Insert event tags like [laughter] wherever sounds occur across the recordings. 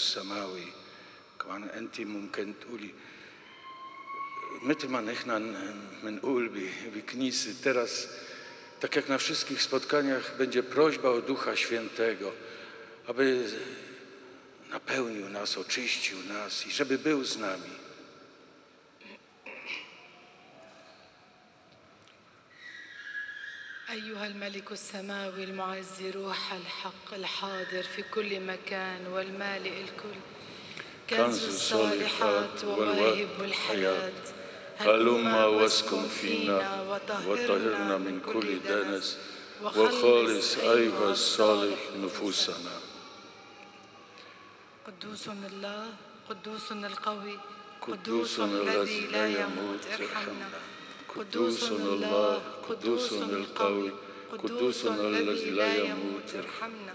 السماوي كمان أنت ممكن تقولي مثل ما نحن بنقول ب- بكnisy teraz, tak jak na wszystkich spotkaniach, będzie prośba o Ducha Świętego, aby napełnił nas, oczyścił nas i żeby był z nami. الملك السماوي المعز روح الحق الحاضر في كل مكان والمالئ الكل. كنز الصالحات وواهب الحياة. هلم واسكن فينا وطهرنا من كل دنس وخالص أيها الصالح نفوسنا. قدوس الله قدوس القوي قدوس الذي لا يموت ارحمنا. قدوس الله قدوس القوي. قدوس الذي لا يموت ارحمنا.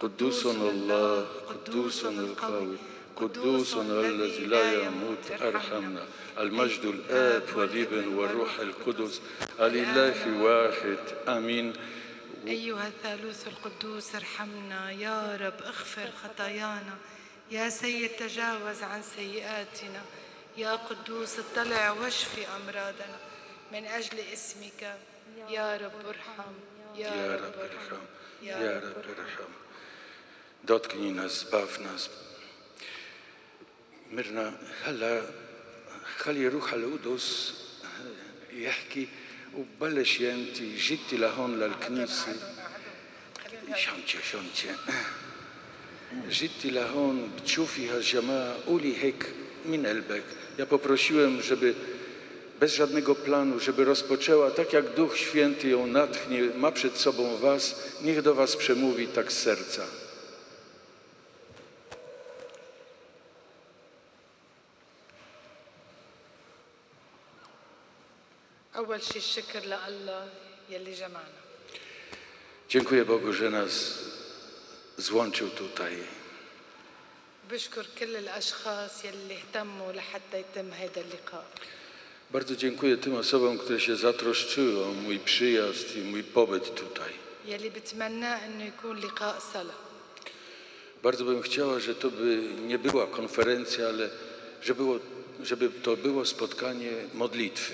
قدوس الله قدوس القوي قدوس الذي لا يموت ارحمنا. المجد الآب والابن والروح القدس. الإله واحد. آمين. أيها الثالوث القدوس ارحمنا. يا رب اغفر خطايانا. يا سيد تجاوز عن سيئاتنا. يا قدوس اطلع واشفي أمراضنا من أجل اسمك. يا رب ارحم. Ja Rab Erham, Ja Rab Dotknij nas, zbaw nas. Myrna, hala, hali ruha ludus, jahki, ubaleś jęty, żytti lahon lal knisy. Siądźcie, siądźcie. Żytti lahon, bciufi hajama, uli hek min elbek. Ja poprosiłem, żeby bez żadnego planu, żeby rozpoczęła tak jak Duch Święty ją natchnie, ma przed sobą was, niech do was przemówi tak z serca. أول شيء الشكر لله يلي جمعنا Dziękuję Bogu, że nas złączył tutaj. بشكر كل الأشخاص يلي اهتموا لحتى يتم هذا اللقاء Bardzo dziękuję tym osobom, które się zatroszczyły o mój przyjazd i mój pobyt tutaj. يلي بتمناه انه يكون لقاء صلاة Bardzo bym chciała, że to by nie była konferencja, ale że było, żeby to było spotkanie modlitwy.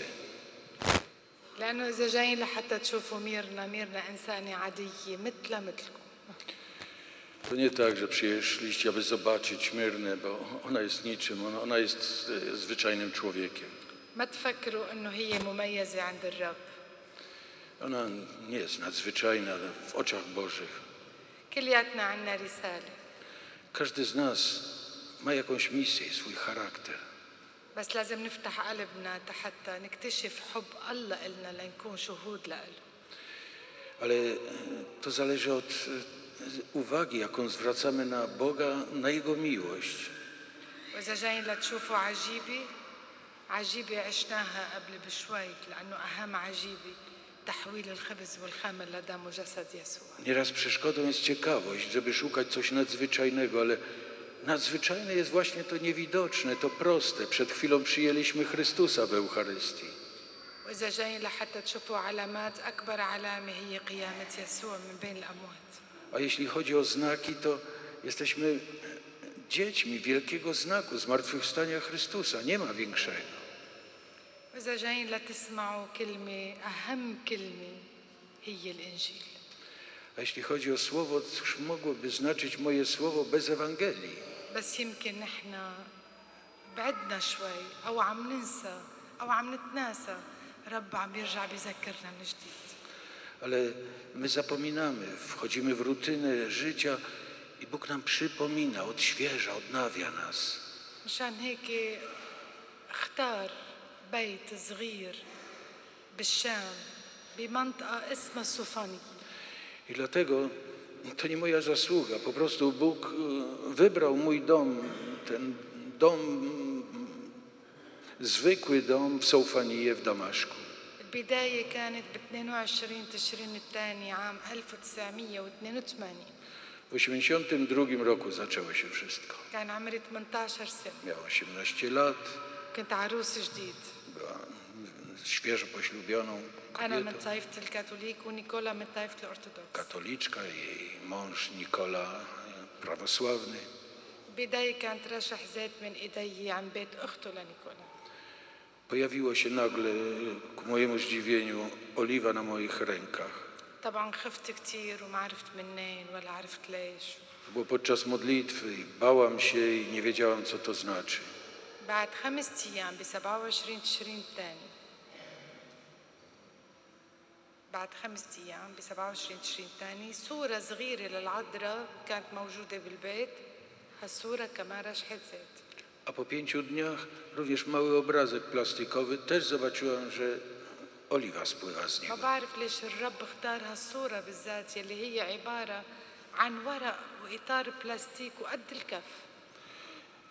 لأنه إذا جايين لحتى تشوفوا ميرنا ميرنا إنسانة عادية مثل مثلكم To nie tak, że przyszliście, aby zobaczyć Mirnę, bo ona jest niczym, ona, ona jest e, zwyczajnym człowiekiem. ما تفكروا انه هي مميزة عند الرب Ona nie jest nadzwyczajna w oczach Bożych. كلياتنا عنا رسالة Każdy z nas ma jakąś misję i swój charakter. بس لازم نفتح قلبنا حتى نكتشف حب الله إلنا لنكون شهود له Ale e, to zależy od e, uwagi, jaką zwracamy na Boga, na Jego miłość. وإذا جايين لتشوفوا عجيبة عجيبة عشناها قبل بشوي لأنه أهم عجيبة تحويل الخبز والخمر لدم وجسد يسوع Nieraz przeszkodą jest ciekawość, żeby szukać coś nadzwyczajnego, ale nadzwyczajne jest właśnie to niewidoczne, to proste. Przed chwilą przyjęliśmy Chrystusa w Eucharystii. وإذا جايين لحتى تشوفوا علامات أكبر علامة هي قيامة يسوع من بين الأموات A jeśli chodzi o znaki, to jesteśmy dziećmi wielkiego znaku zmartwychwstania Chrystusa. Nie ma większego. وإذا جايين لتسمعوا كلمة أهم كلمة هي الإنجيل A jeśli chodzi o słowo, cóż mogłoby znaczyć moje słowo bez Ewangelii? بس يمكن نحن بعدنا شوي أو عم ننسى أو عم نتناسى رب عم يرجع بيذكرنا من جديد Ale my zapominamy, wchodzimy w rutynę życia i Bóg nam przypomina, odświeża, odnawia nas. مشان هيك اختار بيت صغير بالشام بمنطقة اسمها سوفاني I dlatego to nie moja zasługa. Po prostu Bóg e, wybrał mój dom, ten dom, zwykły dom w Soufaniję w Damaszku. البداية كانت ب 22 تشرين الثاني عام 1982 W 1982 roku zaczęło się wszystko. كان عمري 18 سنة Miała 18 lat, كنت عروس جديد była świeżo poślubioną أنا من kobietą, طائفة الكاثوليك ونيكولا من طائفة الأرثوذكس katoliczka, jej mąż Nikola e, prawosławny. بداية كانت رشح زيت من إيدي عن بيت أخته لنيكولا Pojawiło się nagle, ku mojemu zdziwieniu, oliwa na moich rękach. طبعا خفت كتير وما عرفت منين ولا عرفت ليش To było podczas modlitwy i bałam się i nie wiedziałam, co to znaczy. بعد خمس أيام ب 27 تشرين الثاني بعد خمس أيام ب 27 تشرين الثاني صورة صغيرة للعذراء كانت موجودة بالبيت هالصورة كمان رشحت زيت A po pięciu dniach również mały obrazek plastikowy. Też zobaczyłam, że oliwa spływa z ما niego. بعرف ليش الرب اختار هالصورة بالذات يلي هي عبارة عن ورق وإطار بلاستيك وقد الكف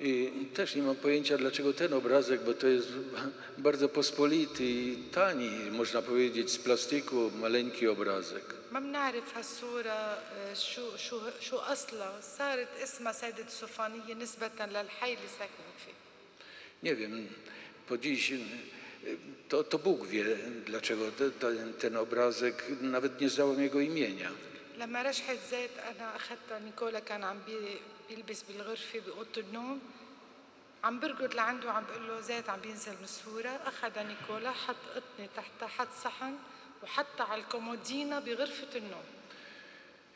I też nie mam pojęcia, dlaczego ten obrazek, bo to jest [laughs] bardzo pospolity i tani, można powiedzieć, z plastiku, maleńki obrazek. ما بنعرف هالصورة آه، شو شو شو أصلها صارت اسمها سيدة الصوفانية نسبة للحي اللي ساكنة فيه Nie wiem, po dziś y, to, to Bóg wie, dlaczego te- ten, ten obrazek, nawet nie znałem jego imienia. لما رشحت زيت أنا أخذتها نيكولا كان عم بي- بيلبس بالغرفة بأوضة النوم عم برقد لعنده عم بقول له زيت عم بينزل من الصورة أخذها نيكولا حط قطنة تحتها حط صحن وحطها على الكومودينا بغرفة النوم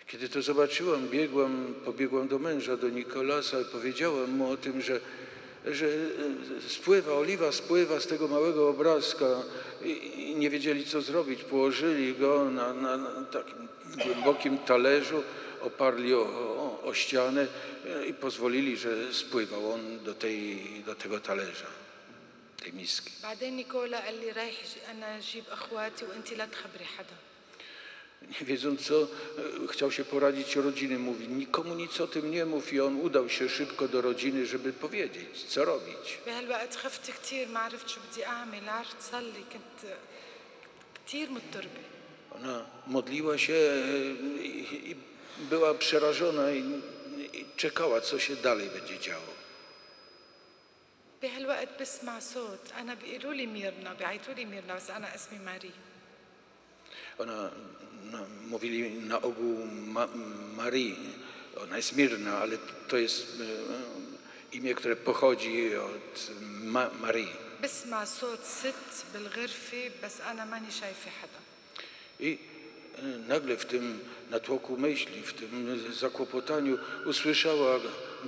Kiedy to zobaczyłam, biegłam, pobiegłam do męża, do Nikolasa i powiedziałam mu o tym, że, że e, spływa, oliwa spływa z tego małego obrazka i, i nie wiedzieli co zrobić. Położyli go na, na, na takim głębokim talerzu, oparli o, o, o ścianę e, i pozwolili, że spływał on do, tej, do tego talerza, tej miski. بعدين نيكولا قال لي رايح ج- أنا أجيب أخواتي وأنت لا تخبري حدا Nie wiedząc co, e, chciał się poradzić rodziny, mówi nikomu nic o tym nie mów i on udał się szybko do rodziny, żeby powiedzieć, co robić. بهالوقت خفت كتير ما عرفت شو بدي أعمل عرفت صلي كنت كتير مضطربة Ona modliła się e, i, i była przerażona i, i czekała, co się dalej będzie działo. بهالوقت بسمع صوت أنا بيقولوا لي ميرنا بيعيطوا لي ميرنا بس أنا اسمي ماري Ona no, mówili na ogół Ma, Marii, ona jest Mirna, ale to jest e, imię, które pochodzi od Ma, Marii. بسمع صوت ست بالغرفة بس أنا ماني شايفة حدا I y, nagle w tym natłoku myśli, w tym zakłopotaniu usłyszała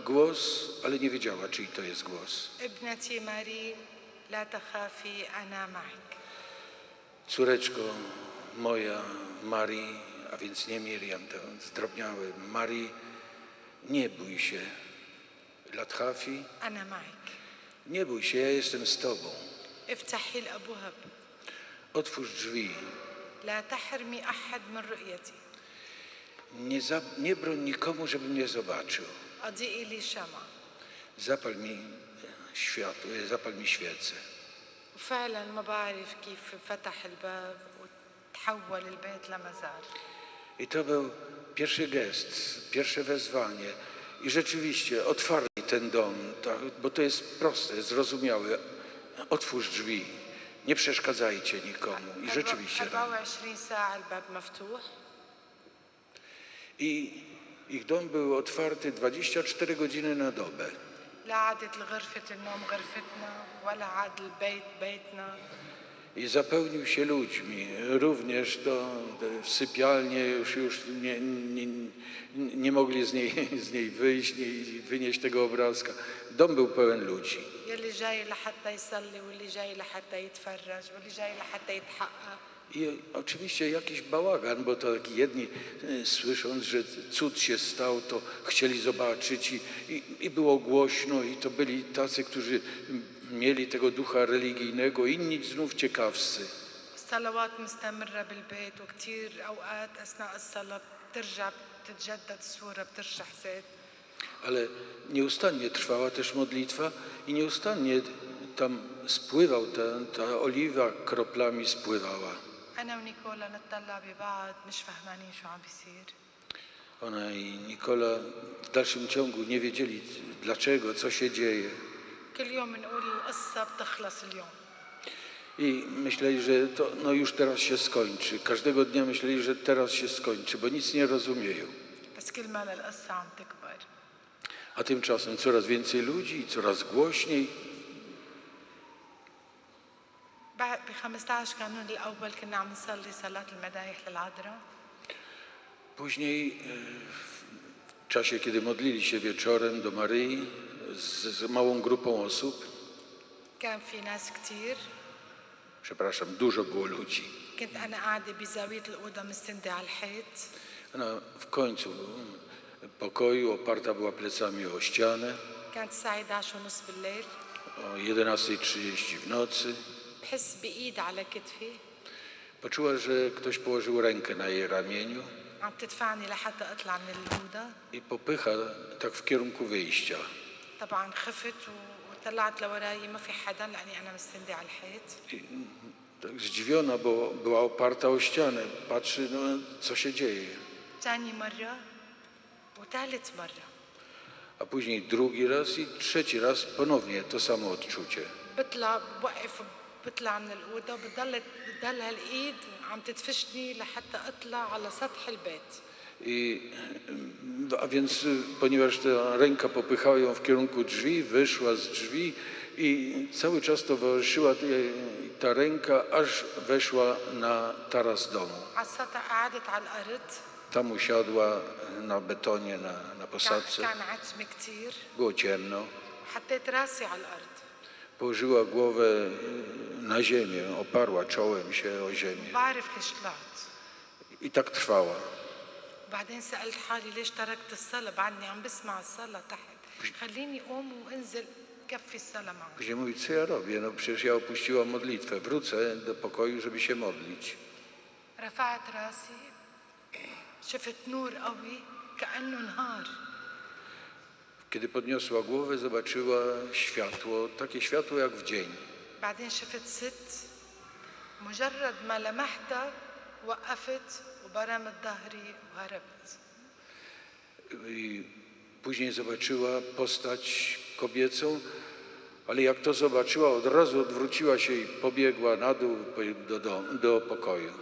głos, ale nie wiedziała, czyj to jest głos. Ibnaci Marii. Córeczko moja Marii, a więc nie Miriam, to zdrobniały. Marii, nie bój się. Lathafi. Ana ma'ak. Nie bój się, ja jestem z tobą. Otwórz drzwi لا تحرمي أحد من رؤيتي nie, za, nie broń nikomu, żeby mnie zobaczył. أضيئي لي شمعة Zapal mi światło, zapal mi świecę. وفعلا ما بعرف كيف فتح الباب وتحول البيت لمزار I to był pierwszy gest, pierwsze wezwanie. I rzeczywiście otwarli ten dom, tak, bo to jest proste, zrozumiałe. Otwórz drzwi, nie przeszkadzajcie nikomu. I rzeczywiście. tak. 24 ساعة الباب مفتوح I ich dom był otwarty 24 godziny na dobę. لا عادت الغرفة النوم غرفتنا ولا عاد البيت بيتنا i zapełnił się ludźmi. Również to sypialnie już, już nie, nie, nie mogli z niej, z niej wyjść i wynieść tego obrazka. Dom był pełen ludzi. I oczywiście jakiś bałagan, bo to jedni e, słysząc, że cud się stał, to chcieli zobaczyć i, i, i było głośno i to byli tacy, którzy mieli tego ducha religijnego, inni znów ciekawscy. الصلوات مستمرة بالبيت وكتير أوقات أثناء الصلاة بترجع بتتجدد الصورة بترشح زيت Ale nieustannie trwała też modlitwa i nieustannie tam spływał, ta, ta oliwa kroplami spływała. أنا ونيكولا نطلع ببعض مش فهمانين شو عم بيصير Ona i Nikola w dalszym ciągu nie wiedzieli dlaczego, co się dzieje. كل يوم بنقول القصة بتخلص اليوم I I myśleli, że to no już teraz się skończy. Każdego dnia myśleli, że teraz się skończy, bo nic nie rozumieją. بس كل ما القصة عم تكبر A tymczasem coraz więcej ludzi, coraz głośniej. بعد ب 15 كانون الأول كنا عم نصلي صلاة المدايح للعذراء Później, e, w czasie, kiedy modlili się wieczorem do Maryi z, z małą grupą osób, كان في ناس كتير przepraszam, dużo było ludzi. كنت أنا قاعدة بزاوية الأوضة مستندة على الحيط Ona w końcu pokoju oparta była plecami o ścianę كانت الساعة 11 ونص بالليل o 11.30 w nocy. بحس بإيد على كتفي Poczuła, że ktoś położył rękę na jej ramieniu عم تدفعني لحتى أطلع من الأوضة i popycha tak w kierunku wyjścia. طبعا خفت و- وطلعت لوراي ما في حدا لأني أنا مستندة على الحيط I, tak zdziwiona, bo była oparta o ścianę. Patrzy, no co się dzieje. تاني مرة وثالث مرة A później drugi raz i trzeci raz ponownie to samo odczucie. بطلع بوقف بطلع من الأوضة بتضل بتضل هالإيد عم تدفشني لحتى أطلع على سطح البيت i, no, a więc, y, ponieważ ta ręka popychała ją w kierunku drzwi, wyszła z drzwi i cały czas towarzyszyła ta ręka, aż weszła na taras domu. Tam usiadła na betonie, na, na posadce. Było ciemno. Położyła głowę y, na ziemię, oparła czołem się o ziemię. I tak trwała. بعدين سألت حالي ليش تركت الصلاة بعدني عم بسمع الصلاة تحت خليني أقوم وأنزل كفي الصلاة معه Później mówi, co ja robię? No przecież ja opuściłam modlitwę. Wrócę do pokoju, żeby się modlić. رفعت راسي شفت نور قوي كأنه نهار Kiedy podniosła głowę, zobaczyła światło, takie światło jak w dzień. بعدين شفت ست مجرد ما لمحتها وقفت وبرمت ظهري وهربت I później zobaczyła postać kobiecą, ale jak to zobaczyła, od razu odwróciła się i pobiegła na dół do, do, do pokoju.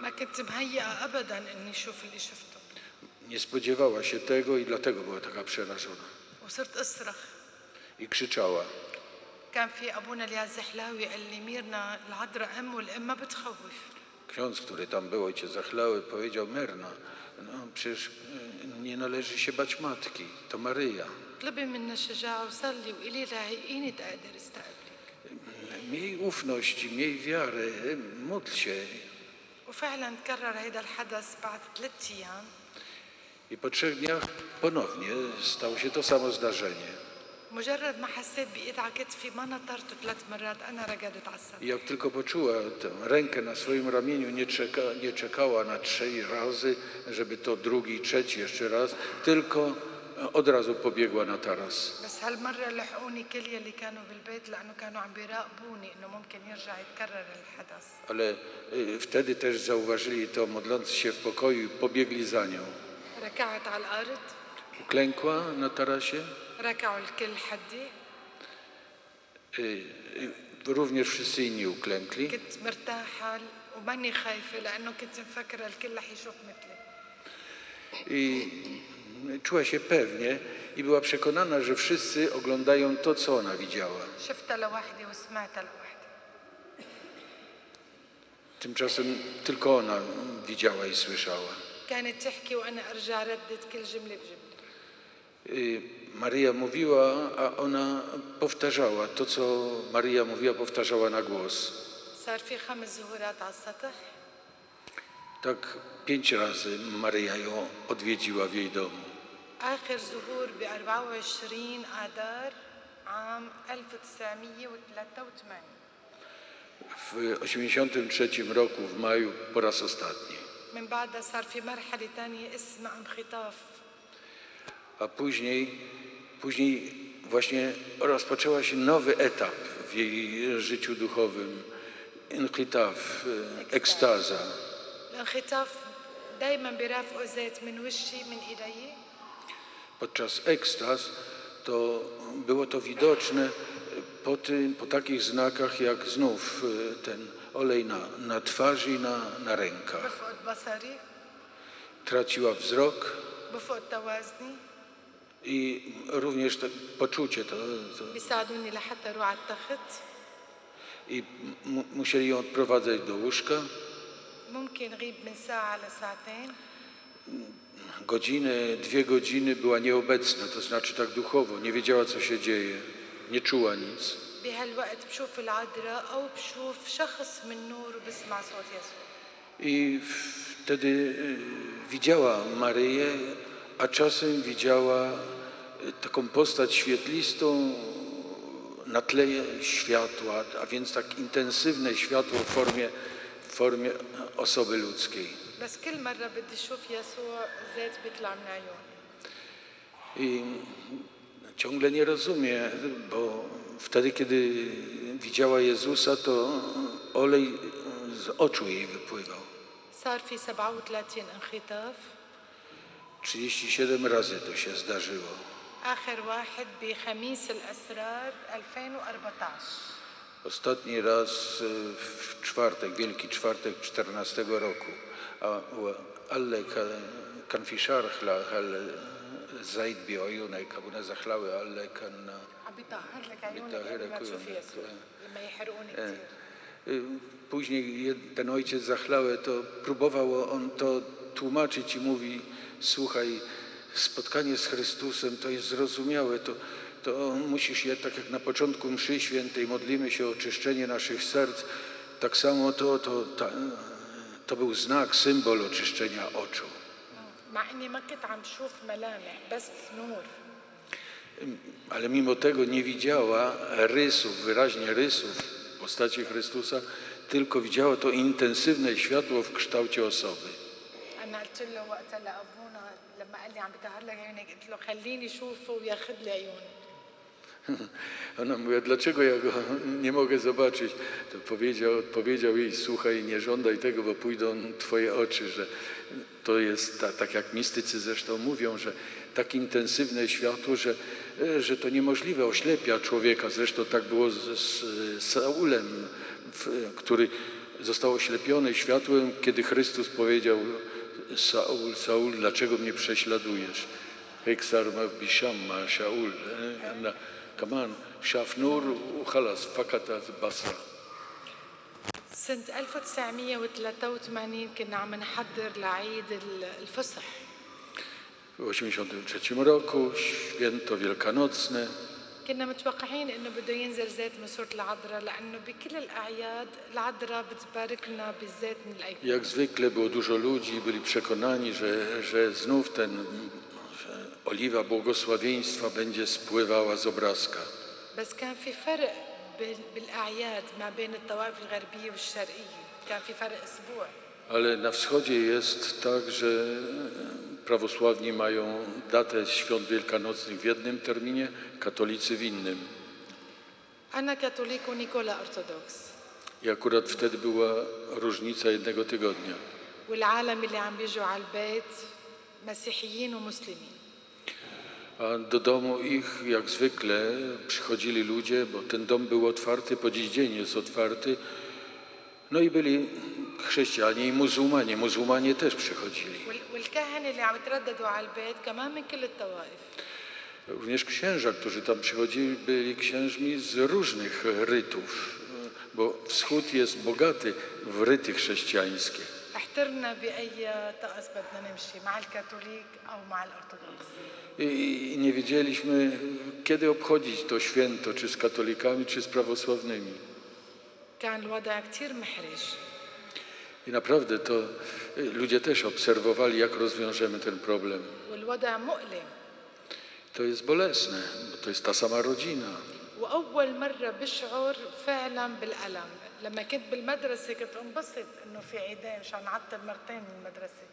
ما كنت مهيئة أبدا إني أشوف اللي شفته Nie spodziewała się tego i dlatego była taka przerażona. وصرت أصرخ I krzyczała. كان في أبونا الياز زحلاوي قال لي ميرنا العذراء أم والأم ما بتخوف Ksiądz, który tam był, ojciec Zachlały, powiedział, Myrna, no przecież y, nie należy się bać matki, to Maryja. اطلبي منا الشجاعة وصلي وقولي لها هيئيني تقدر استقبلك Miej ufność, miej wiarę, módl się. وفعلا تكرر هيدا الحدث بعد ثلاث أيام I po trzech dniach ponownie stało się to samo zdarzenie. مجرد ما حسيت بإيد على كتفي ما نطرت ثلاث مرات أنا رقدت على السطح I jak tylko poczuła tę rękę na swoim ramieniu, nie, czeka, nie czekała na trzy razy, żeby to drugi, trzeci jeszcze raz, tylko od razu pobiegła na taras. بس هالمرة لحقوني كل يلي كانوا بالبيت لأنه كانوا عم بيراقبوني إنه ممكن يرجع يتكرر الحدث Ale y, wtedy też zauważyli to, modląc się w pokoju, i pobiegli za nią. ركعت على الأرض Uklękła na tarasie, ركعوا الكل حدي y, y, również wszyscy inni uklękli. كنت مرتاحة وماني خايفة لأنه كنت مفكرة الكل رح يشوف مثلي I czuła się pewnie i była przekonana, że wszyscy oglądają to, co ona widziała. شفتها لوحدي وسمعتها لوحدي Tymczasem tylko ona widziała i słyszała. كانت تحكي وأنا أرجع ردد كل جملة بجملة Y, Maryja mówiła, a ona powtarzała. To, co Maryja mówiła, powtarzała na głos. صار في خمس ظهورات على السطح Tak pięć razy Maryja ją odwiedziła w jej domu. آخر ظهور ب 24 آذار عام 1983 W 83 roku, w maju, po raz ostatni. من بعدها صار في مرحلة تانية اسمها انخطاف A później, później właśnie rozpoczęła się nowy etap w jej życiu duchowym. Inchitaf, y, ekstaza. الانخطاف دايما بيرافقه زيت من وشي من ايدي Podczas ekstaz to było to widoczne po, tym, po takich znakach jak znów y, ten olej na, na twarzy i na, na rękach. بفقد بصري Traciła wzrok بفقد توازني i również to poczucie to, to. i musieli ją odprowadzać do łóżka godzinę, dwie godziny była nieobecna, to znaczy tak duchowo, nie wiedziała co się dzieje, nie czuła nic. I wtedy y, widziała Maryję a czasem widziała y, taką postać świetlistą na tle światła, a więc tak intensywne światło w formie, w formie osoby ludzkiej. بس كل مرة بدي أشوف يسوع الزيت بيطلع من عيوني I ciągle nie rozumie, bo wtedy, kiedy widziała Jezusa, to olej z oczu jej wypływał. صار في 37 انخطاف 37 razy to się zdarzyło. آخر واحد بخميس الأسرار 2014 Ostatni raz y, w czwartek, Wielki Czwartek 14 roku. A u- alle ka- kan fi xarħla għal zajd bi għojunek, għabuna zaħlawi alle kan عم بيطهر لك عيونك بيطهر قبل ما لك تشوفي عيونك. يسوع لما يحرقوني كثير Y, Później jed- ten ojciec zachlały, to próbował on to tłumaczyć i mówi, słuchaj, spotkanie z Chrystusem to jest zrozumiałe, to, to musisz je, tak jak na początku mszy świętej modlimy się o oczyszczenie naszych serc, tak samo to, to, ta, to był znak, symbol oczyszczenia oczu. مع إني ما كنت عم بشوف ملامح بس نور Ale mimo tego nie widziała rysów, wyraźnie rysów w postaci Chrystusa, tylko widziała to intensywne światło w kształcie osoby. أنا قلت له وقتها لأبونا لما قال لي عم بيطهر لك عيونك قلت له خليني شوفه وياخذ لي عيوني [laughs] Ona mówi, dlaczego ja go [laughs] nie mogę zobaczyć? To powiedział, powiedział jej, słuchaj, nie żądaj tego, bo pójdą twoje oczy, że to jest ta, tak jak mistycy zresztą mówią, że tak intensywne światło, że, e, że to niemożliwe, oślepia człowieka. Zresztą tak było z, z Saulem, w- który został oślepiony światłem, kiedy Chrystus powiedział Saul, Saul, dlaczego mnie prześladujesz? Heksar ma bishamma, Shaul. e, na- كمان شاف نور وخلص فقط بصره سنة 1983 كنا عم نحضر لعيد ال- الفصح W 1983 roku, święto wielkanocne. كنا متوقعين إنه بده ينزل زيت من سورة العذراء لأنه بكل الأعياد العذراء بتبارك لنا بالزيت من الايقونة Jak zwykle było dużo ludzi, byli przekonani, że, że znów ten, że oliwa błogosławieństwa będzie spływała z obrazka. بس كان في فرق بال- بالأعياد ما بين الطوائف الغربية والشرقية. كان في فرق أسبوع. Ale na wschodzie jest tak, że prawosławni mają datę świąt wielkanocnych w jednym terminie, katolicy w innym. انا كاثوليك ونيكولا ارثوذكس I akurat wtedy była różnica jednego tygodnia. والعالم اللي عم بيجوا على البيت مسيحيين ومسلمين A do domu ich, jak zwykle, przychodzili ludzie, bo ten dom był otwarty, po dziś dzień jest otwarty. No i byli chrześcijanie i muzułmanie. Muzułmanie też przychodzili. وال- والكهنة اللي عم يترددوا على البيت كمان من كل الطوائف Również księża, którzy tam przychodzili, byli księżmi z różnych rytów, bo wschód jest bogaty w ryty chrześcijańskie. احترنا بأي طقس بدنا نمشي مع الكاثوليك أو مع الأرثوذكس I nie wiedzieliśmy, kiedy obchodzić to święto, czy z katolikami, czy z prawosławnymi. كان الوضع كتير محرج I naprawdę to ludzie też obserwowali, jak rozwiążemy ten problem. والوضع مؤلم To jest bolesne, bo to jest ta sama rodzina. وأول مرة بشعر فعلا بالألم لما كنت بالمدرسة كنت انبسط إنه في عيدين مشان نعطل مرتين من المدرسة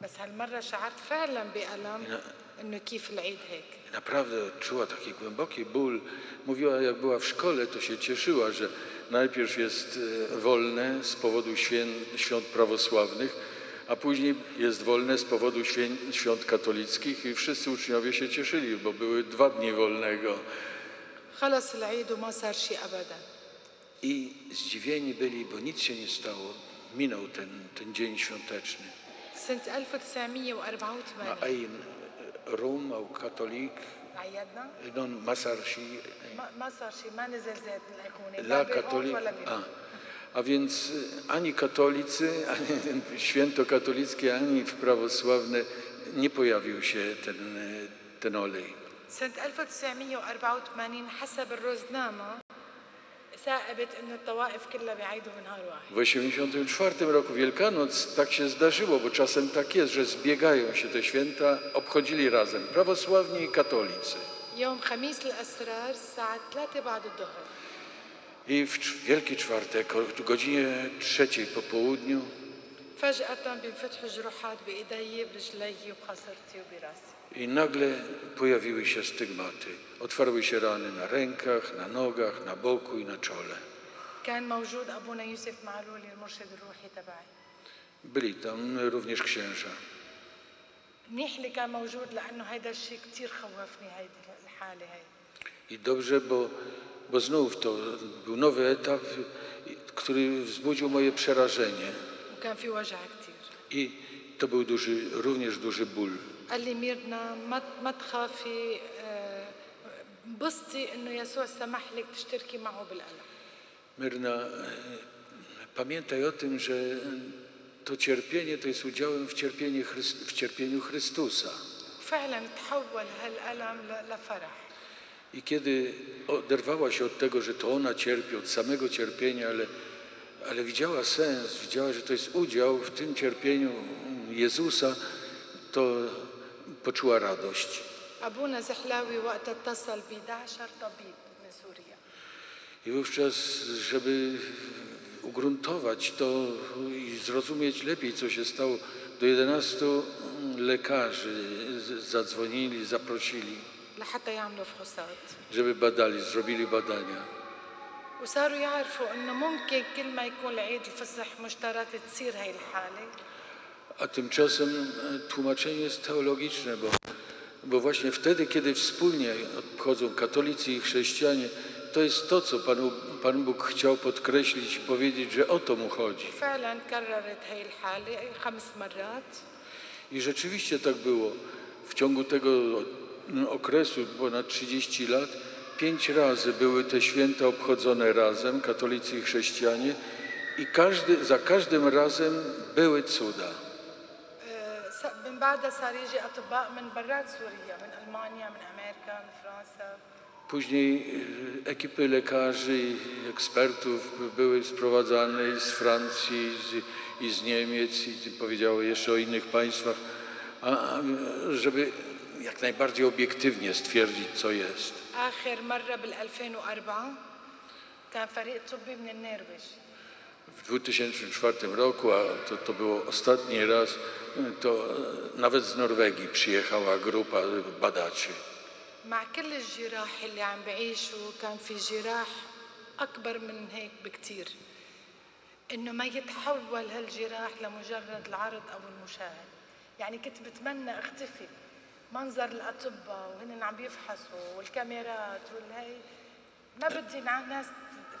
بس هالمرة شعرت فعلا بألم إنه كيف العيد هيك I naprawdę czuła taki głęboki ból. Mówiła, jak była w szkole, to się cieszyła, że najpierw jest e, wolne z powodu świę- świąt prawosławnych, a później jest wolne z powodu świę- świąt katolickich i wszyscy uczniowie się cieszyli, bo były dwa dni wolnego. خلص العيد وما صار شيء أبدا I zdziwieni byli, bo nic się nie stało. Minął ten, ten dzień świąteczny. سنة 1984 A ein Rum أو كاثوليك عيدنا non ما صار شيء ما, ما صار شيء ما نزل زيت من الأيقونة dla لا بيقول katolik. ولا بيقول A, a więc y, ani katolicy, [laughs] ani ten święto katolickie, ani w prawosławne nie pojawił się ten, y, ten olej. سنة 1984 حسب الروزنامة W 1984 roku Wielkanoc tak się zdarzyło, bo czasem tak jest, że zbiegają się te święta, obchodzili razem prawosławni i katolicy. يوم خميس الأسرار الساعة 3 بعد الظهر I w cz- Wielki Czwartek o godzinie trzeciej po południu فجأة بينفتحوا جروحات بإيدي برجلي وبخصرتي وبراسي I nagle pojawiły się stygmaty. Otwarły się rany na rękach, na nogach, na boku i na czole. Byli tam również księża. I dobrze, bo, bo znów to był nowy etap, który wzbudził moje przerażenie. I to był duży, również duży ból. قال لي ميرنا ما ما تخافي آه، انبسطي انه يسوع سمح لك تشتركي معه بالألم Myrna, e, pamiętaj o tym, że to cierpienie to jest udziałem w, cierpieniu Chryst- w cierpieniu Chrystusa. فعلا تحول هالألم ل- لفرح I kiedy oderwała się od tego, że to ona cierpi, od samego cierpienia, ale, ale widziała sens, widziała, że to jest udział w tym cierpieniu Jezusa, to poczuła radość. أبونا زحلاوي وقت اتصل ب 11 طبيب من سوريا I wówczas, żeby ugruntować to i zrozumieć lepiej, co się stało, do 11 lekarzy z- zadzwonili, zaprosili, لحتى يعملوا فحوصات żeby badali, zrobili badania. وصاروا يعرفوا انه ممكن كل ما يكون العيد الفصح مشترك تصير هاي الحالة a tymczasem e, tłumaczenie jest teologiczne, bo, bo właśnie wtedy, kiedy wspólnie obchodzą katolicy i chrześcijanie, to jest to, co Panu, Pan Bóg chciał podkreślić i powiedzieć, że o to mu chodzi. I rzeczywiście tak było. W ciągu tego okresu, ponad 30 lat, pięć razy były te święta obchodzone razem, katolicy i chrześcijanie, i każdy, za każdym razem były cuda. آه، س- من بعدها صار يجي اطباء من برات سوريا من المانيا من امريكا من فرنسا Później e, ekipy lekarzy i ekspertów były sprowadzane i z Francji, i z, i z Niemiec, i powiedziały jeszcze o innych państwach, a, a, żeby jak najbardziej obiektywnie stwierdzić, co jest. اخر مره بال 2004 كان فريق طبي من النرويج W 2004 roku, a to, to było ostatni raz, to e, nawet z Norwegii przyjechała grupa badaczy. مع كل الجراح اللي عم بعيشوا كان في جراح أكبر من هيك بكتير. إنه ما يتحول هالجراح لمجرد العرض أو المشاهد. يعني كنت بتمنى أختفي. منظر الأطباء وهن عم بيفحصوا والكاميرات والهي. ما بدي نع- ناس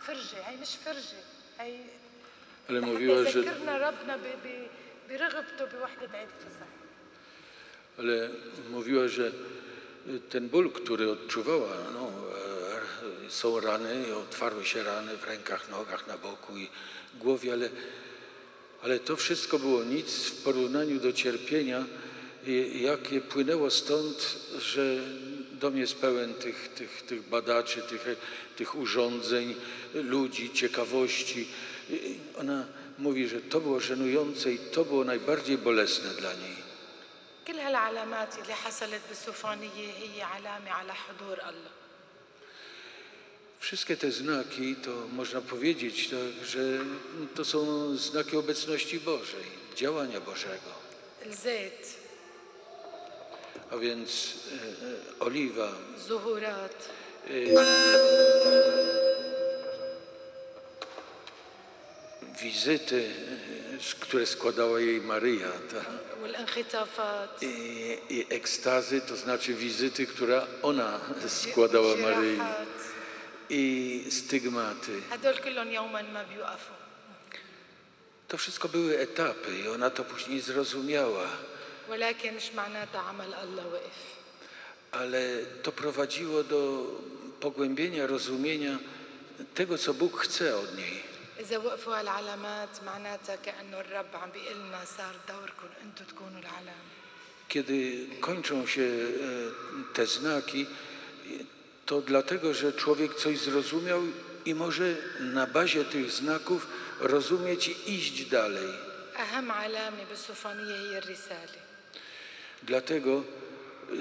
فرجة. هي مش فرجة. هي Ale mówiła, że... Ale mówiła, że ten ból, który odczuwała, no, e, są rany, otwarły się rany w rękach, nogach, na boku i głowie, ale, ale to wszystko było nic w porównaniu do cierpienia, jakie płynęło stąd, że dom jest pełen tych, tych, tych badaczy, tych, tych urządzeń, ludzi, ciekawości. I Ona mówi, że to było żenujące i to było najbardziej bolesne dla niej. كل هالعلامات اللي حصلت بالسوفانية هي علامة على حضور الله Wszystkie te znaki, to można powiedzieć, tak, że to są znaki obecności Bożej, działania Bożego. الزيت A więc e, e, oliwa, الزهورات wizyty, e, wizyty, e, które składała jej Maryja. Ta, i, I ekstazy, to znaczy wizyty, które ona składała Maryi. I stygmaty. To wszystko były etapy i ona to później zrozumiała. Ale to prowadziło do pogłębienia rozumienia tego, co Bóg chce od niej. إذا وقفوا هالعلامات معناتها كأنه الرب عم بيقول لنا صار دوركم أنتم تكونوا العلامة Kiedy kończą się e, te znaki, to dlatego, że człowiek coś zrozumiał i może na bazie tych znaków rozumieć i iść dalej. أهم علامة بالسوفانية هي الرسالة Dlatego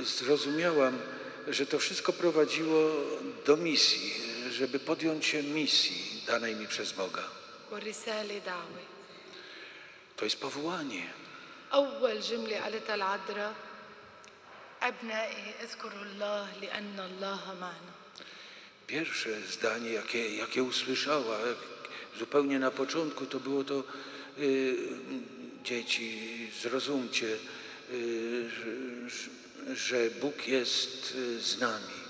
zrozumiałam, że to wszystko prowadziło do misji, żeby podjąć się misji danej mi przez Boga. والرسالة دعوة To jest powołanie. أول جملة قالتها العذراء أبنائي اذكروا الله لأن الله معنا Pierwsze zdanie, jakie, jakie usłyszała, jak zupełnie na początku, to było to y, dzieci, zrozumcie, y, że, że Bóg jest y, z nami.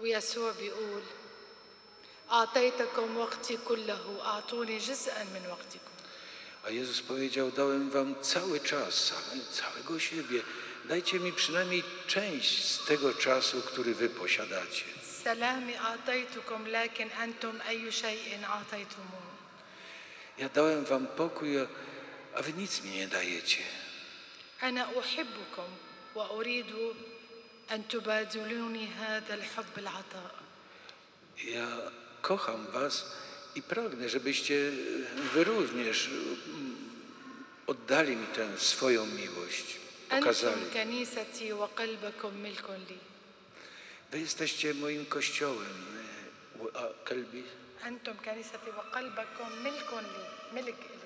ويسوع بيقول أعطيتكم وقتي كله أعطوني جزءا من وقتكم A Jezus powiedział, dałem wam cały czas, całe- całego siebie. Dajcie mi przynajmniej część z tego czasu, który wy posiadacie. سلامي أعطيتكم لكن أنتم أي شيء أعطيتموه Ja dałem wam pokój, a, a wy nic mi nie dajecie. أنا أحبكم وأريد أن تبادلوني هذا الحب العطاء Ja kocham was i pragnę, żebyście wy również mm, oddali mi tę swoją miłość, pokazali. أنتم كنيستي وقلبكم ملك لي Wy jesteście moim kościołem. e, A kalbi? أنتم كنيستي وقلبكم ملك لي ملك لي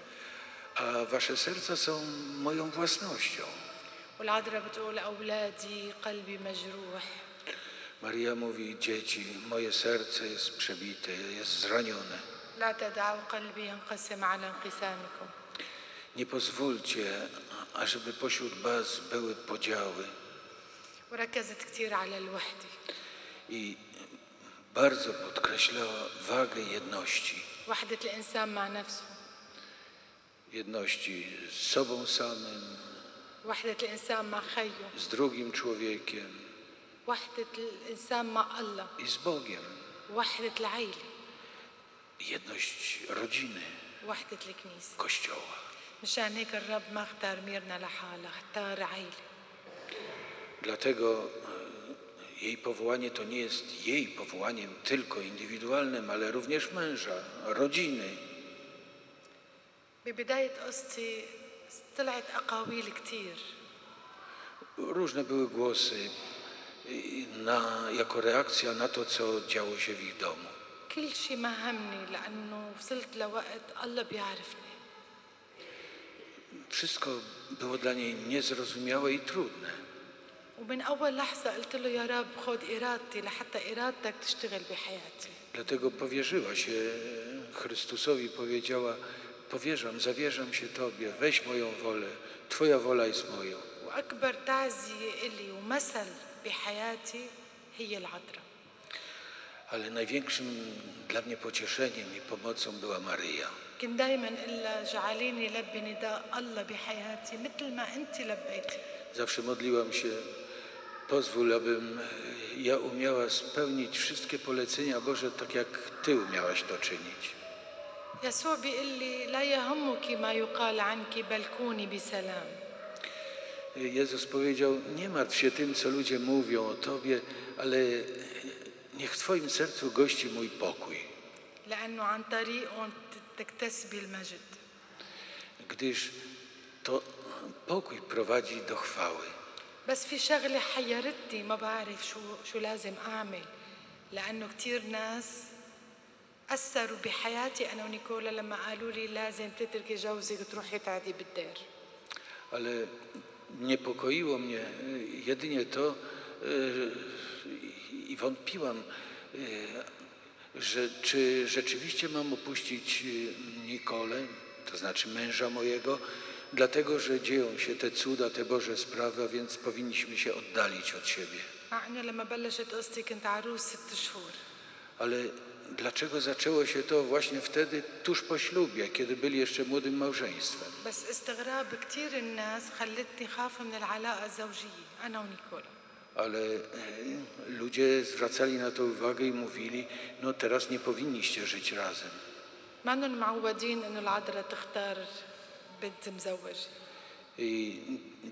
A wasze serca są moją własnością. والعذراء بتقول أولادي قلبي مجروح Maria mówi, dzieci, moje serce jest przebite, jest zranione. Nie pozwólcie, ażeby pośród was były podziały. I bardzo podkreślała wagę jedności. Jedności z sobą samym. Z drugim człowiekiem. وحدة الإنسان مع الله i z Bogiem. وحدة العيلة Jedność rodziny, وحدة الكنيسة kościoła. مشان هيك الرب ما اختار ميرنا لحالها اختار عيلة Dlatego e, jej powołanie to nie jest jej powołaniem tylko indywidualnym, ale również męża, rodziny. ببداية قصتي طلعت أقاويل كتير Różne były głosy i na, jako reakcja na to, co działo się w ich domu. كل شيء ما همني لأنه وصلت لوقت الله بيعرفني Wszystko było dla niej niezrozumiałe i trudne. ومن أول لحظة قلت له يا رب خذ إرادتي لحتى إرادتك تشتغل بحياتي Dlatego powierzyła się Chrystusowi, powiedziała: Powierzam, zawierzam się Tobie, weź moją wolę, Twoja wola jest moją. وأكبر تعزية إلي ومثل بحياتي هي العذراء Ale największym dla mnie pocieszeniem i pomocą była Maryja. كنت دايما اقول لها جعليني لبي نداء الله بحياتي مثل ما انت لبيتي Zawsze modliłam się, pozwól, abym ja umiała spełnić wszystkie polecenia Boże tak, jak Ty umiałaś to czynić. يسوع بيقول لي لا يهمك ما يقال عنك بل كوني بسلام Jezus powiedział, nie martw się tym, co ludzie mówią o Tobie, ale niech w Twoim sercu gości mój pokój, لانه عن طريقهم تكتسبي المجد gdyż to pokój prowadzi do chwały. بس في شغله حيرتني ما بعرف شو شو لازم اعمل لانه كثير ناس اثروا بحياتي انا ونيكولا لما قالوا لي لازم تتركي جوزك وتروحي تعدي بالدير Ale niepokoiło mnie y, jedynie to y, i wątpiłam, y, że czy rzeczywiście mam opuścić Nikolę, to znaczy męża mojego, dlatego że dzieją się te cuda, te Boże sprawy, a więc powinniśmy się oddalić od siebie. Ale Dlaczego zaczęło się to właśnie wtedy, tuż po ślubie, kiedy byli jeszcze młodym małżeństwem? Ale e, ludzie zwracali na to uwagę i mówili, no teraz nie powinniście żyć razem. I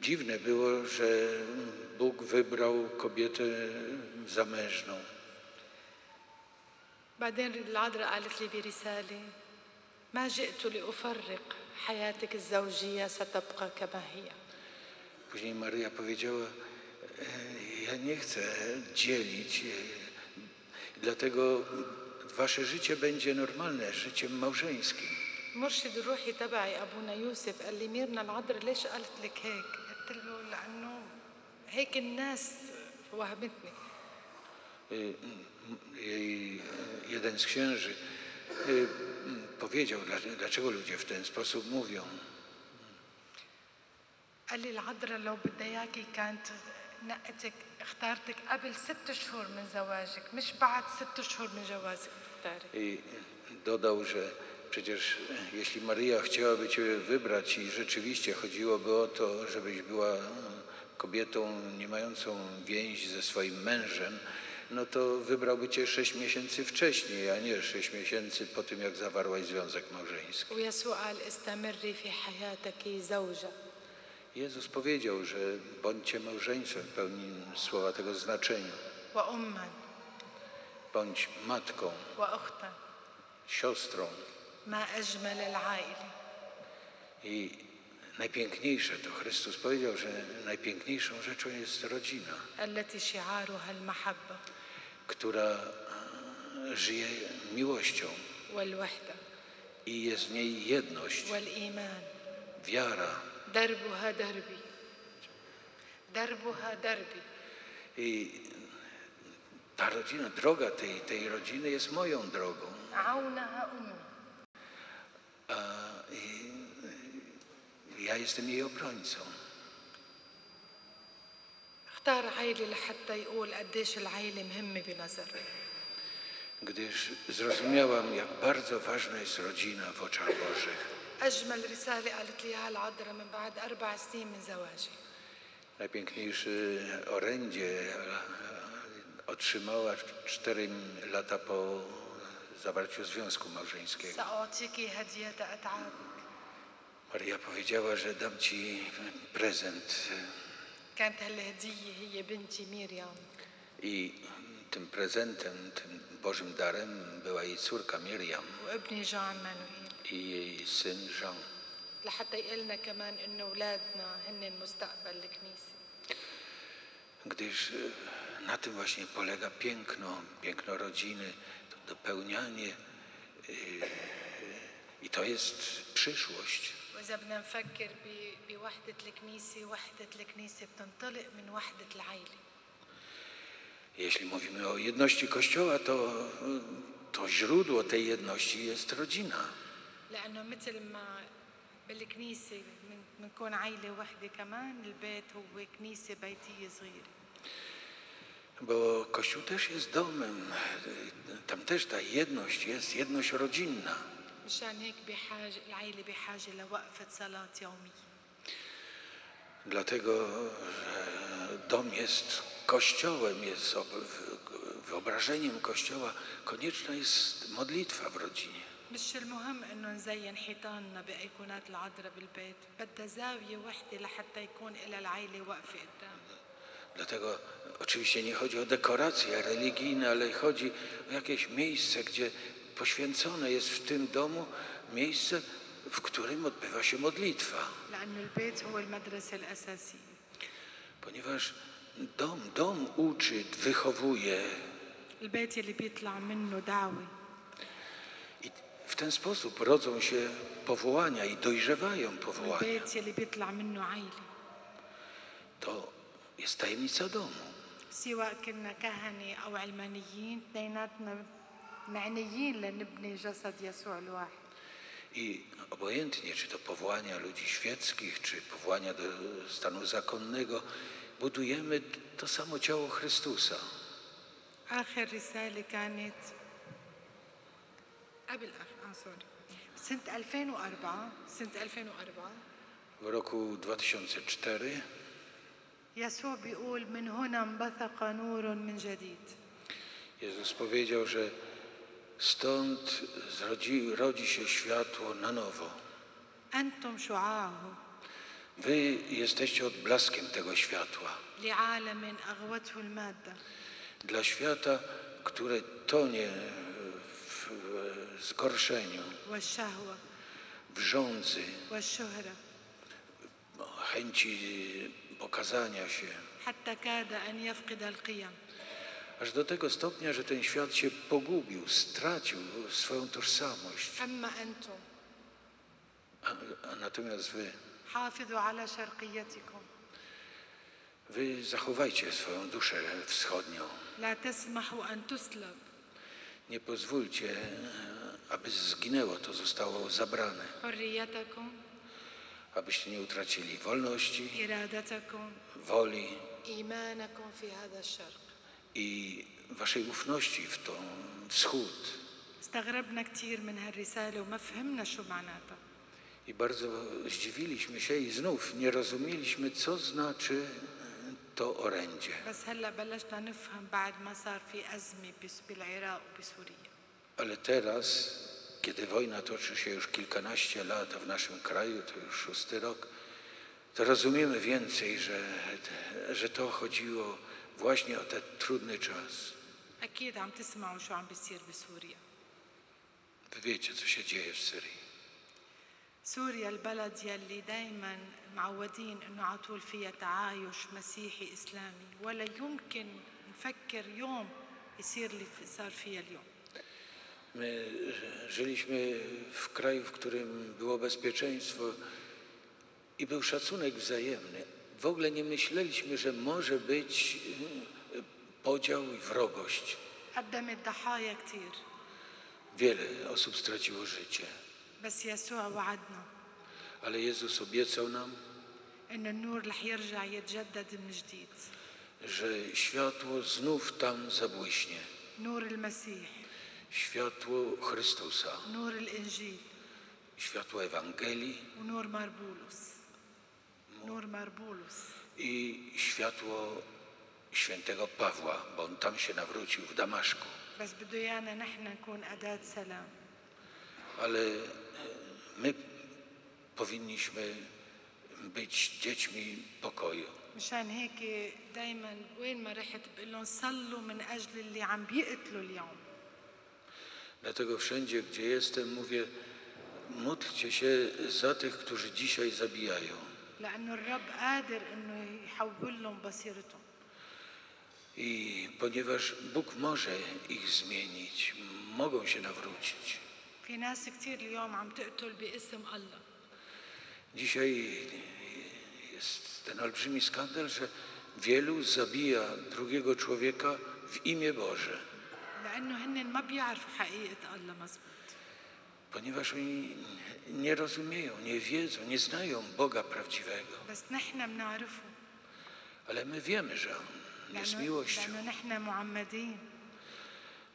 dziwne było, że Bóg wybrał kobietę zamężną. بعدين العذراء قالت لي برسالة ما جئت لأفرق حياتك الزوجية ستبقى كما هي. Później Maryja powiedziała, "E, ja nie chcę dzielić, e, dlatego wasze życie będzie normalne, życiem małżeńskim. مرشد روحي تبعي أبونا يوسف قال لي ميرنا العذراء ليش قالت لك هيك؟ قلت له لأنه هيك الناس وهمتني. Jej e, jeden z księży y, m, powiedział, "Dla- dlaczego ludzie w ten sposób mówią. قال لي العذراء لو بدها اياكي كانت نقتك اختارتك قبل ست شهور من زواجك مش بعد ست شهور من جوازك تختارك I dodał, że przecież e, jeśli Maryja chciałaby Cię wybrać i rzeczywiście chodziłoby o to, żebyś była e, kobietą nie mającą więź ze swoim mężem, no to wybrałby cię 6 miesięcy wcześniej, a nie 6 miesięcy po tym, jak zawarłaś związek małżeński. Jezus powiedział, że bądźcie małżeństwem w pełni słowa tego znaczenia. Bądź matką. Siostrą. I najpiękniejsze to Chrystus powiedział, że najpiękniejszą rzeczą jest rodzina. التي شعارها المحبة która e, żyje miłością والوحدة i jest w niej jedność, والإيمان wiara. دربها دربي دربها دربي I ta rodzina, droga tej, tej rodziny jest moją drogą. عونها أمي A i, i ja jestem jej obrońcą. اختار عائلة لحتى يقول قديش العائلة مهمة بنظره Gdyż zrozumiałam, jak bardzo ważna jest rodzina w oczach Bożych. أجمل رسالة قالت لي إياها العذراء من بعد أربع سنين من زواجي Najpiękniejszy orędzie e, otrzymała cztery lata po zawarciu związku małżeńskiego. سأعطيك هدية أتعابك Maria powiedziała, że dam ci prezent كانت هالهدية هي بنتي ميريام i tym prezentem, tym Bożym darem była jej córka Miriam وابني جان مانوئيل i jej syn Jean. لحتى يقلنا كمان إنه أولادنا هن مستقبل الكنيسة Gdyż e, na tym właśnie polega piękno, piękno rodziny, to dopełnianie e, i to jest przyszłość. وإذا بدنا نفكر ب- بوحدة الكنيسة وحدة الكنيسة بتنطلق من وحدة العيلة Jeśli mówimy o jedności Kościoła, to, to źródło tej jedności jest rodzina. لأنه مثل ما بالكنيسة من- بنكون عيلة وحدة كمان البيت هو كنيسة بيتية صغيرة Bo Kościół też jest domem, tam też ta jedność jest, jedność rodzinna. مشان هيك بحاجة العيلة بحاجة لوقفة صلاة يومية Dlatego, że dom jest kościołem, jest ob- wyobrażeniem kościoła, konieczna jest modlitwa w rodzinie. مش المهم انه نزين حيطاننا بايقونات العذراء بالبيت بدها زاويه وحده لحتى يكون لها العيله واقفه قدام Dlatego oczywiście nie chodzi o dekoracje religijne, ale chodzi o jakieś miejsce, gdzie poświęcone jest w tym domu miejsce, w którym odbywa się modlitwa. لانه البيت هو المدرسه الاساسيه Ponieważ dom, dom uczy, wychowuje البيت اللي بيطلع منه دعوه i w ten sposób rodzą się powołania i dojrzewają powołania. البيت اللي بيطلع منه عيله To jest tajemnica domu. سواء كنا كهنه او علمانيين اثنيناتنا معنيين لنبني جسد يسوع الواحد I obojętnie, czy to powołania ludzi świeckich, czy powołania do stanu zakonnego, budujemy to samo ciało Chrystusa. اخر رساله كانت قبل اه سوري سنة 2004 سنة 2004 w roku 2004 يسوع بيقول من هنا انبثق نور من جديد Jezus powiedział, że stąd zrodzi, rodzi się światło na nowo. أنتم شعاعه Wy jesteście odblaskiem tego światła. لعالم أغوته المادة Dla świata, które tonie w w zgorszeniu, والشهوة w żądzy, والشهرة chęci pokazania się, حتى كاد أن يفقد القيم aż do tego stopnia, że ten świat się pogubił, stracił swoją tożsamość. A, a natomiast wy, wy zachowajcie swoją duszę wschodnią. Nie pozwólcie, aby zginęło to, zostało zabrane. Abyście nie utracili wolności, woli, i waszej ufności w tą wschód. استغربنا كثير من هالرسالة وما فهمنا شو معناتها I bardzo zdziwiliśmy się i znów nie rozumieliśmy, co znaczy to orędzie. بس هلا بلشنا نفهم بعد ما صار في أزمة بس- بالعراق وبسوريا Ale teraz, kiedy wojna toczy się już kilkanaście lat a w naszym kraju, to już szósty rok, to rozumiemy więcej, że, że to chodziło właśnie o ten trudny czas. أكيد عم تسمعوا شو عم بيصير بسوريا Wy wiecie, co się dzieje w Syrii. سوريا البلد يلي دايما معودين انه على طول فيها تعايش مسيحي اسلامي ولا يمكن نفكر يوم يصير اللي في- صار فيها اليوم My żyliśmy w kraju, w którym było bezpieczeństwo i był szacunek wzajemny. w ogóle nie myśleliśmy, że może być y, podział i wrogość. Wiele osób straciło życie. Ale Jezus obiecał nam, że światło znów tam zabłyśnie. Światło Chrystusa. Światło Ewangelii. i światło świętego Pawła, bo on tam się nawrócił w Damaszku. بس بده ايانا نحن نكون اداه سلام ale e, my powinniśmy być dziećmi pokoju. مشان هيك دايما وين ما رحت بقول لهم صلوا من اجل اللي عم بيقتلوا اليوم Dlatego wszędzie, gdzie jestem, mówię, módlcie się za tych, którzy dzisiaj zabijają. لانه الرب قادر انه يحول لهم بصيرتهم I ponieważ Bóg może ich zmienić, mogą się nawrócić. في ناس كثير اليوم عم تقتل باسم الله Dzisiaj jest ten olbrzymi skandal, że wielu zabija drugiego człowieka w imię Boże. لانه هن ما بيعرفوا حقيقه الله مزبوط Ponieważ oni nie rozumieją, nie wiedzą, nie znają Boga prawdziwego. بس نحن بنعرفه Ale my wiemy, że On jest لانه miłością. لانه نحن معمدين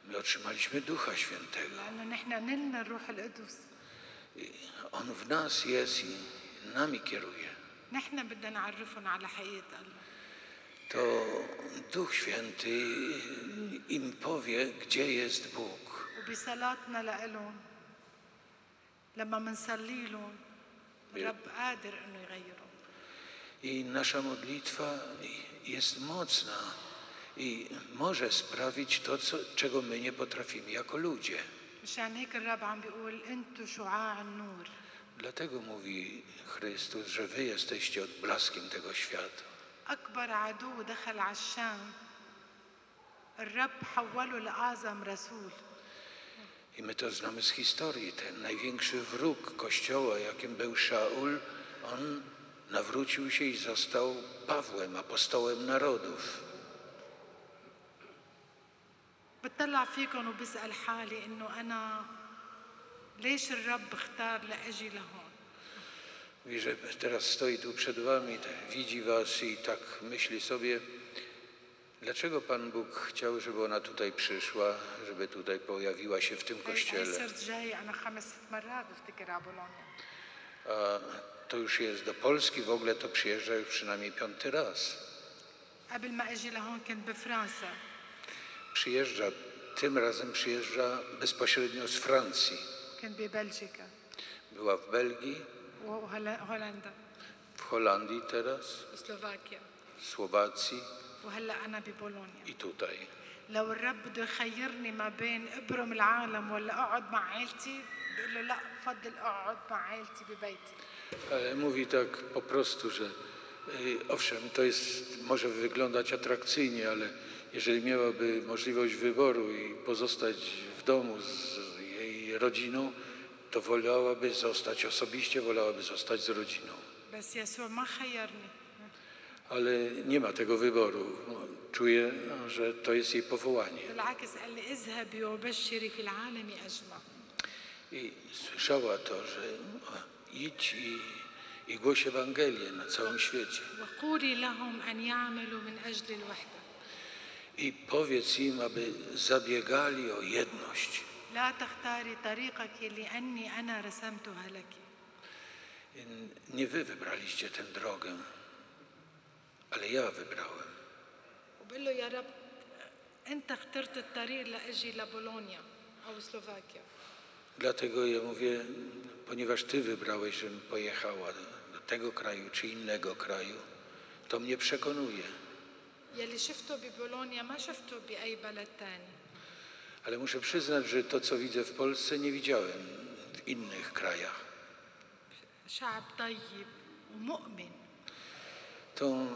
My otrzymaliśmy Ducha Świętego. لانه نحن نلنا الروح القدس I On w nas jest i nami kieruje. نحن بدنا نعرفهم على حقيقه الله To Duch Święty im powie, gdzie jest Bóg. وبصلاتنا لإلهم لما منصلي لهم الرب قادر انه يغيرهم I nasza modlitwa jest mocna i może sprawić to, co, czego my nie potrafimy jako ludzie. مشان هيك الرب عم بيقول انتم شعاع النور Dlatego mówi Chrystus, że wy jesteście odblaskiem tego świata. اكبر عدو دخل على الشام الرب حوله لاعظم رسول I my to znamy z historii. Ten największy wróg Kościoła, jakim był Szaul, on nawrócił się i został Pawłem, apostołem narodów. بتطلع فيكم وبسأل حالي انه انا ليش الرب اختار لاجي لهون Mówi, że teraz stoi tu przed wami, tak widzi was i tak myśli sobie, Dlaczego Pan Bóg chciał, żeby ona tutaj przyszła, żeby tutaj pojawiła się w tym kościele? A to już jest do Polski, w ogóle to przyjeżdża już przynajmniej piąty raz. Przyjeżdża, tym razem przyjeżdża bezpośrednio z Francji. Była w Belgii. W Holandii teraz. Słowacji. وهلا انا ببولونيا i tutaj. لو الرب بده يخيرني ما بين ابرم العالم ولا اقعد مع عيلتي بقول له لا بفضل اقعد مع عيلتي ببيتي Ale mówi tak po prostu, że y, owszem, to jest, może wyglądać atrakcyjnie, ale jeżeli miałaby możliwość wyboru i pozostać w domu z jej rodziną, to wolałaby zostać, osobiście wolałaby zostać z rodziną. بس يسوع ما خيرني ale nie ma tego wyboru. Czuje, że to jest jej powołanie. I słyszała to, że idź i, i głoś Ewangelię na całym świecie. I powiedz im, aby zabiegali o jedność. Nie wy wybraliście tę drogę ale ja wybrałem. وبقول له يا رب انت اخترت الطريق لاجي لبولونيا او سلوفاكيا Dlatego ja mówię, ponieważ ty wybrałeś, żebym pojechała do tego kraju czy innego kraju, to mnie przekonuje. يلي شفته ببولونيا ما شفته باي بلد تاني Ale muszę przyznać, że to, co widzę w Polsce, nie widziałem w innych krajach. شعب طيب ومؤمن To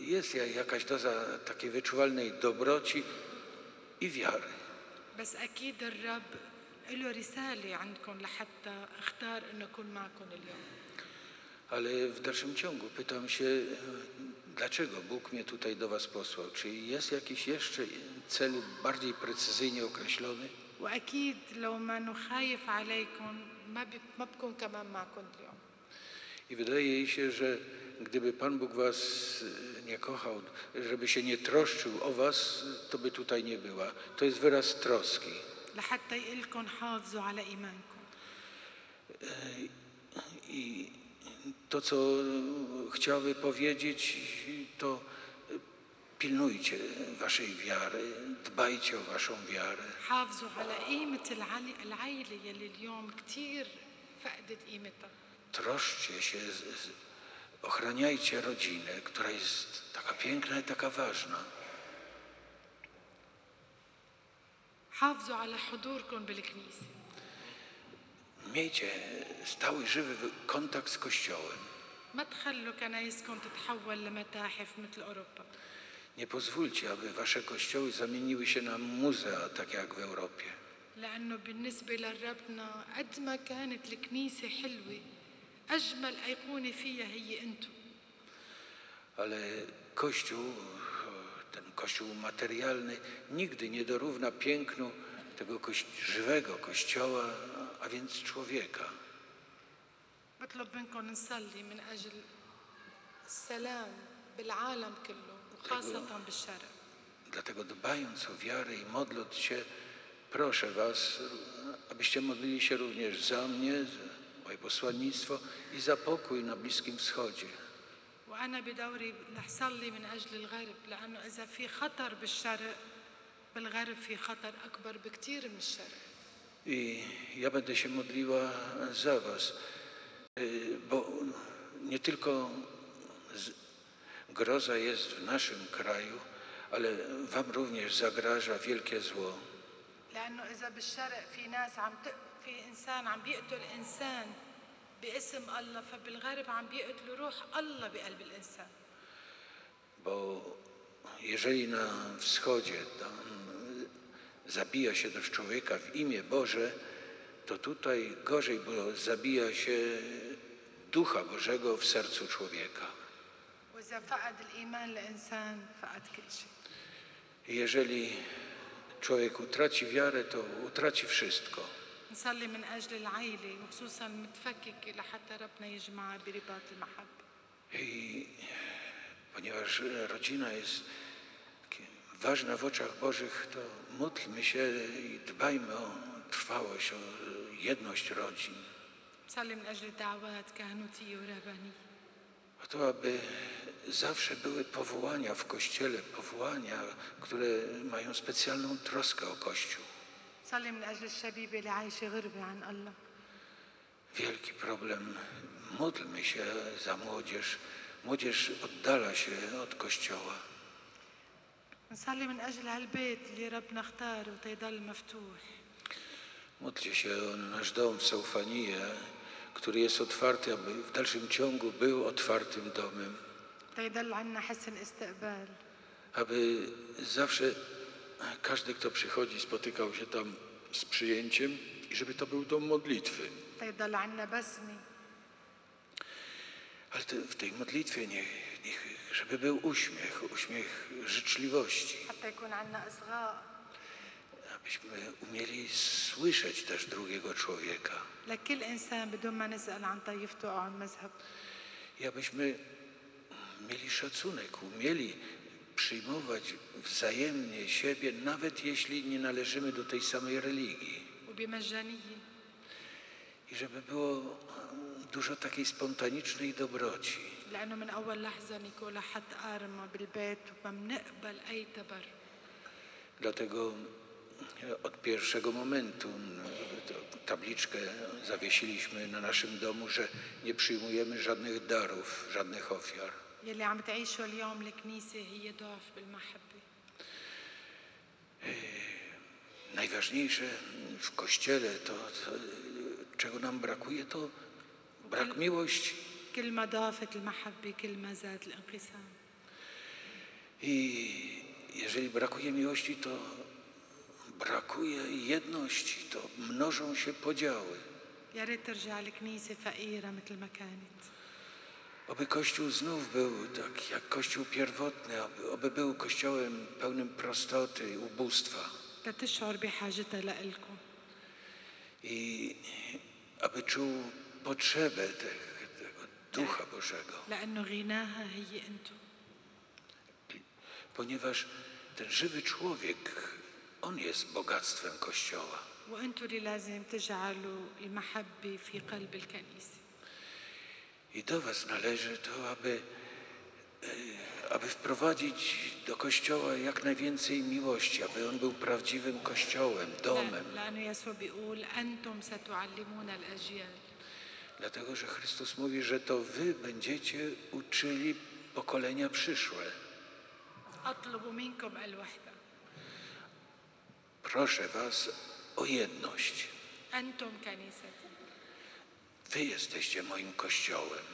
jest ja- jakaś doza takiej wyczuwalnej dobroci i wiary. بس اكيد الرب له رساله عندكم لحتى اختار انه اكون معكم اليوم Ale w dalszym ciągu pytam się, e, dlaczego Bóg mnie tutaj do Was posłał? Czy jest jakiś jeszcze cel bardziej precyzyjnie określony? واكيد لو ما إنه خايف عليكم ما بي- ما بكون كمان معكم اليوم I wydaje jej się, że gdyby Pan Bóg Was e, nie kochał, żeby się nie troszczył o Was, to by tutaj nie była. To jest wyraz troski. لحتى يقول لكم حافظوا على ايمانكم I to, co chciałaby powiedzieć, to pilnujcie Waszej wiary, dbajcie o Waszą wiarę. حافظوا على قيمة العلي العيلة يلي اليوم كتير فقدت قيمتها Troszcie się, z, z, ochraniajcie rodzinę, która jest taka piękna i taka ważna. حافظوا على حضوركم بالكنيسة Miejcie stały, żywy kontakt z Kościołem. ما تخلوا كنايسكم تتحول لمتاحف مثل أوروبا Nie pozwólcie, aby Wasze kościoły zamieniły się na muzea, tak jak w Europie. لأنه بالنسبة لربنا قد ما كانت الكنيسة حلوة أجمل أيقونة فيها هي أنتم Ale Kościół, ten Kościół materialny, nigdy nie dorówna pięknu tego koś- żywego Kościoła, a więc człowieka. بطلب منكم نصلي من أجل السلام بالعالم كله وخاصة بالشرق Dlatego dbając o wiarę i modląc się, proszę Was, abyście modlili się również za mnie, za moje posłannictwo i za pokój na Bliskim Wschodzie. وأنا بدوري رح صلي من أجل الغرب لأنه إذا في خطر بالشرق بالغرب في خطر أكبر بكتير من الشرق I ja będę się modliła za Was, y, bo nie tylko z- groza jest w naszym kraju, ale Wam również zagraża wielkie zło. لأنه إذا بالشرق في ناس عم تق... في إنسان عم بيقتل إنسان باسم الله فبالغرب عم بيقتلوا روح الله بقلب الإنسان Bo jeżeli na wschodzie tam zabija się też człowieka w imię Boże, to tutaj gorzej, bo zabija się Ducha Bożego w sercu człowieka. وإذا فقد الإيمان الإنسان فقد كل شيء Jeżeli człowiek utraci wiarę, to utraci wszystko. نصلي من أجل العيلة وخصوصا متفككة لحتى ربنا يجمعها برباط المحبة I ponieważ rodzina jest k- ważne w oczach Bożych, to módlmy się i dbajmy o trwałość, o jedność rodzin. صلي من أجل الدعوات كهنوتية ورهبانية O to, aby zawsze były powołania w Kościele, powołania, które mają specjalną troskę o Kościół. صلي من أجل الشبيبة اللي عايشة غربة عن الله Wielki problem. Módlmy się za młodzież. Młodzież oddala się od Kościoła. نصلي من أجل هالبيت اللي ربنا اختاره تيضل مفتوح Módlcie się o nasz dom w Saufanię, który jest otwarty, aby w dalszym ciągu był otwartym domem. تيضل عنا حسن استقبال Aby zawsze każdy, kto przychodzi, spotykał się tam z przyjęciem i żeby to był dom modlitwy. Ale te, w tej modlitwie niech, żeby był uśmiech, uśmiech życzliwości. Abyśmy umieli słyszeć też drugiego człowieka. I abyśmy mieli szacunek, umieli przyjmować wzajemnie siebie, nawet jeśli nie należymy do tej samej religii. وبمجانية I żeby było dużo takiej spontanicznej dobroci. لأنه من أول لحظة نيكو لحد قارمة بالبيت وما بنقبل أي تبر Dlatego od pierwszego momentu to tabliczkę zawiesiliśmy na naszym domu, że nie przyjmujemy żadnych darów, żadnych ofiar. يلي عم تعيشه اليوم الكنيسة هي ضعف بالمحبة Najważniejsze w Kościele to, to czego nam brakuje, to brak miłości. كل ما ضافت المحبة كل ما زاد الانقسام I jeżeli brakuje miłości, to brakuje jedności, to mnożą się podziały. يا ريت ترجع الكنيسة فقيرة مثل ما كانت Oby Kościół znów był tak jak Kościół pierwotny, aby, oby był Kościołem pełnym prostoty i ubóstwa. لتشعر بحاجتها لإلكم I aby czuł potrzebę tego, tego Ducha Bożego. لأنه غناها هي أنتم Ponieważ ten żywy człowiek, on jest bogactwem Kościoła. وأنتم اللي لازم تجعلوا المحبة في قلب الكنيسة i do Was należy to, aby, e, aby wprowadzić do Kościoła jak najwięcej miłości, aby on był prawdziwym Kościołem, domem. Dlatego, że Chrystus mówi, że to Wy będziecie uczyli pokolenia przyszłe. Proszę Was o jedność. أنتم كنيستي Wy jesteście moim Kościołem.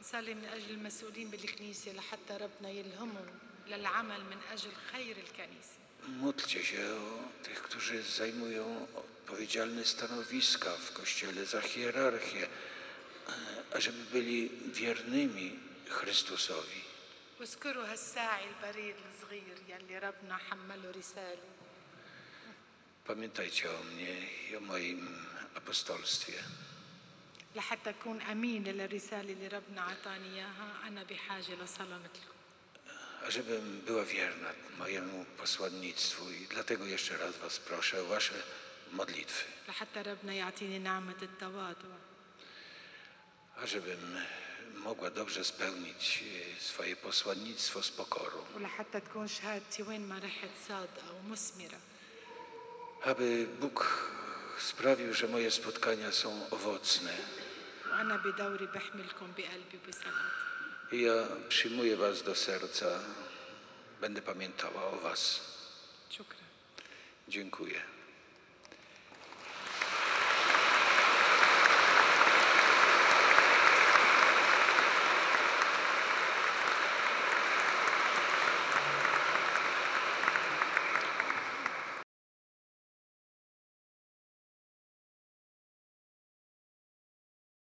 نصلي من أجل المسؤولين بالكنيسة لحتى ربنا يلهمهم للعمل من أجل خير الكنيسة Módlcie się o tych, którzy zajmują odpowiedzialne stanowiska w Kościele za hierarchię, e, ażeby byli wiernymi Chrystusowi. واذكروا هالساعي البريد الصغير يلي ربنا حمله رسالة Pamiętajcie o mnie i o moim apostolstwie. لحتى أكون أمين للرسالة اللي ربنا عطاني إياها أنا بحاجة لصلاة مثلكم ażebym była wierna mojemu posłannictwu i dlatego jeszcze raz Was proszę o Wasze modlitwy, لحتى ربنا يعطيني نعمة التواضع ażebym mogła dobrze spełnić e, swoje posłannictwo z pokorą, ولحتى تكون شهادتي وين ما رحت صادقة ومثمرة aby Bóg sprawił, że moje spotkania są owocne. I ja przyjmuję Was do serca. Będę pamiętała o Was. Dziękuję.